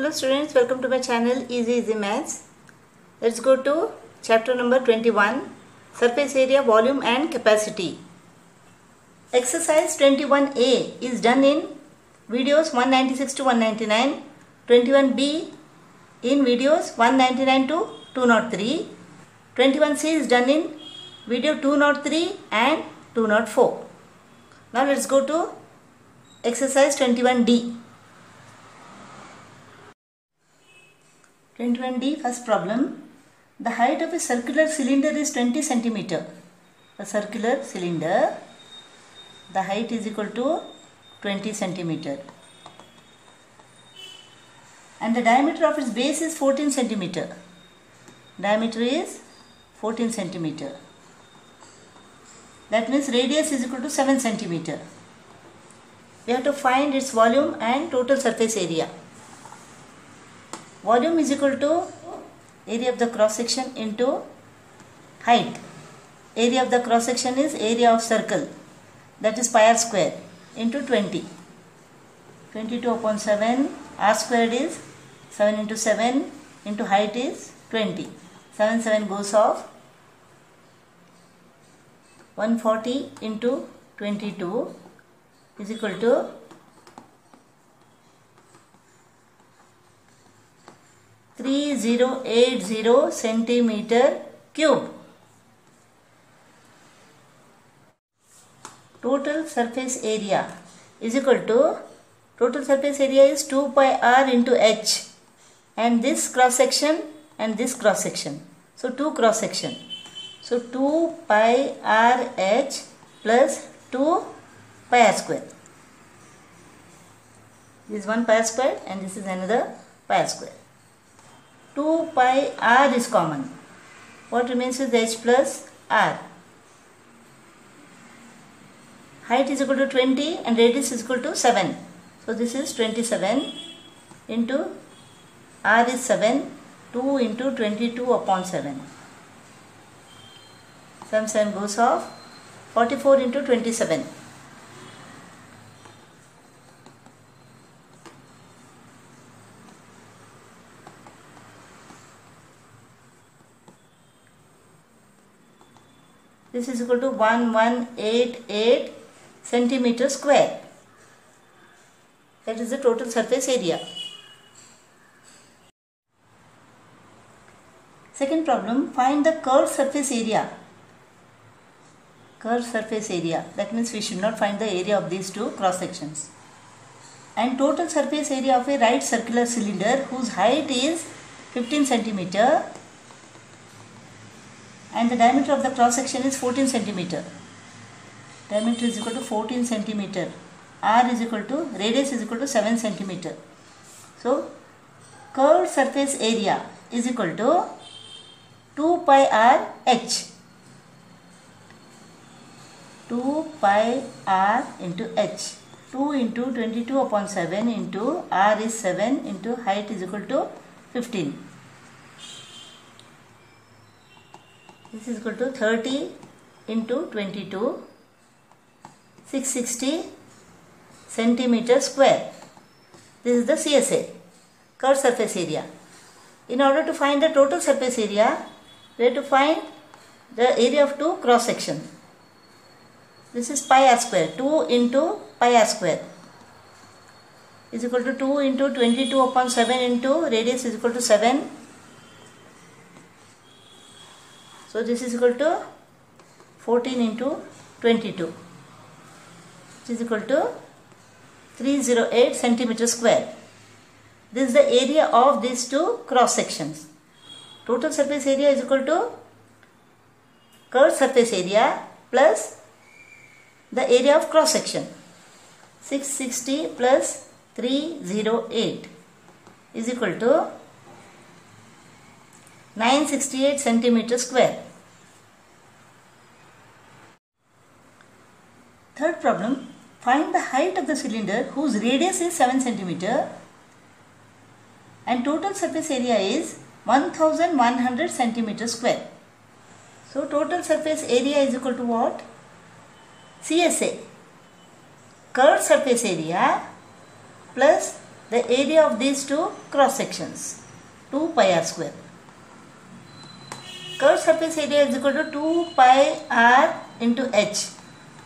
Hello students, welcome to my channel Easy Easy Maths. Let's go to chapter number 21 Surface Area, Volume and Capacity. Exercise 21A is done in videos 196 to 199, 21B in videos 199 to 203, 21C is done in video 203 and 204. Now let's go to exercise 21D. 21D first problem. The height of a circular cylinder is 20 centimeter. A circular cylinder, the height is equal to 20 centimeter. And the diameter of its base is 14 centimeter. Diameter is 14 centimeter. That means radius is equal to 7 centimeter. We have to find its volume and total surface area. Volume is equal to area of the cross section into height. Area of the cross section is area of circle that is pi r square into 20. 22 upon 7 r squared is 7 into 7 into height is 20. 7 7 goes off 140 into 22 is equal to 3080 centimeter cube. Total surface area is equal to total surface area is 2 pi r into h and this cross section and this cross section. So 2 cross section. So 2 pi r h plus 2 pi r square. This is one pi r square and this is another pi r square. 2 pi r is common. What remains is h plus r. Height is equal to 20 and radius is equal to 7. So this is 27 into r is 7. 2 into 22 upon 7. 7 7 goes off. 44 into 27. This is equal to 1188 centimeter square. That is the total surface area. Second problem, find the curved surface area. Curved surface area. That means we should not find the area of these two cross sections. And total surface area of a right circular cylinder whose height is 15 centimeter and the diameter of the cross section is 14 centimeter. Diameter is equal to 14 centimeter. R is equal to radius is equal to 7 centimeter. So curved surface area is equal to 2 pi r h. 2 pi r into h. 2 into 22 upon 7 into r is 7 into height is equal to 15. This is equal to 30 into 22, 660 centimeter square. This is the CSA, curved surface area. In order to find the total surface area, we have to find the area of two cross sections. This is pi r square, 2 into pi r square is equal to 2 into 22 upon 7 into radius is equal to 7 So this is equal to 14 into 22 which is equal to 308 centimeter square. This is the area of these two cross sections. Total surface area is equal to curved surface area plus the area of cross section. 660 plus 308 is equal to 968 centimeter square. Third problem, find the height of the cylinder whose radius is 7 centimeter and total surface area is 1100 centimeter square. So total surface area is equal to what? CSA, curved surface area plus the area of these two cross sections 2 pi r square curved surface area is equal to 2 pi r into h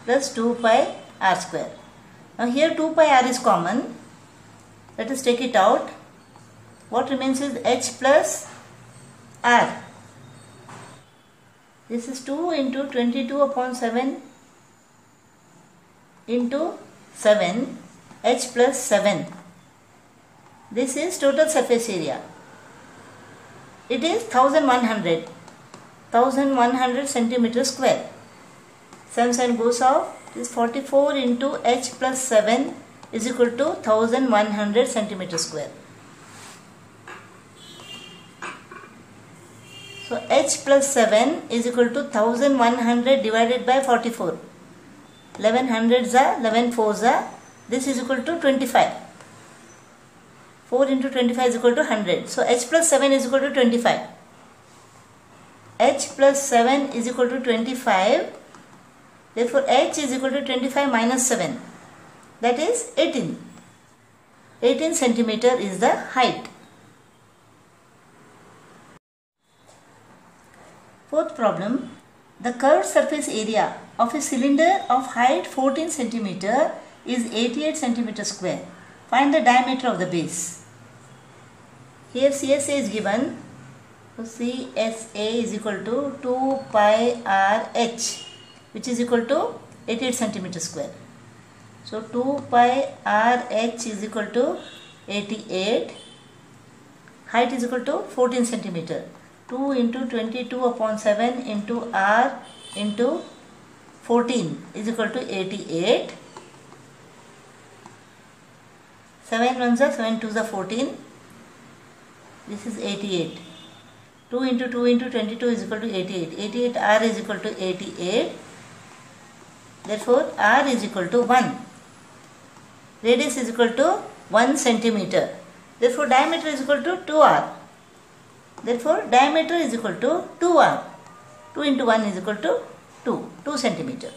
plus 2 pi r square. Now here 2 pi r is common. Let us take it out. What remains is h plus r. This is 2 into 22 upon 7 into 7 h plus 7 this is total surface area. It is 1100 1100 centimeter square. 7 7 goes off this 44 into h plus 7 is equal to 1100 centimeter square. So h plus 7 is equal to 1100 divided by 44 11 hundreds are 11 fours are this is equal to 25 4 into 25 is equal to 100 so h plus 7 is equal to 25 h plus 7 is equal to 25 therefore h is equal to 25 minus 7 that is 18 18 centimeter is the height. Fourth problem. The curved surface area of a cylinder of height 14 centimeter is 88 centimeter square. Find the diameter of the base. Here CSA is given so CSA is equal to 2 pi r h which is equal to 88 centimeter square. So 2 pi r h is equal to 88. Height is equal to 14 centimeter. 2 into 22 upon 7 into r into 14 is equal to 88. 7 ones are 7 twos are 14. This is 88. 2 into 2 into 22 is equal to 88. 88 r is equal to 88. Therefore, r is equal to 1. Radius is equal to 1 centimeter. Therefore, diameter is equal to 2r. Therefore, diameter is equal to 2r. 2 into 1 is equal to 2, 2 centimeter.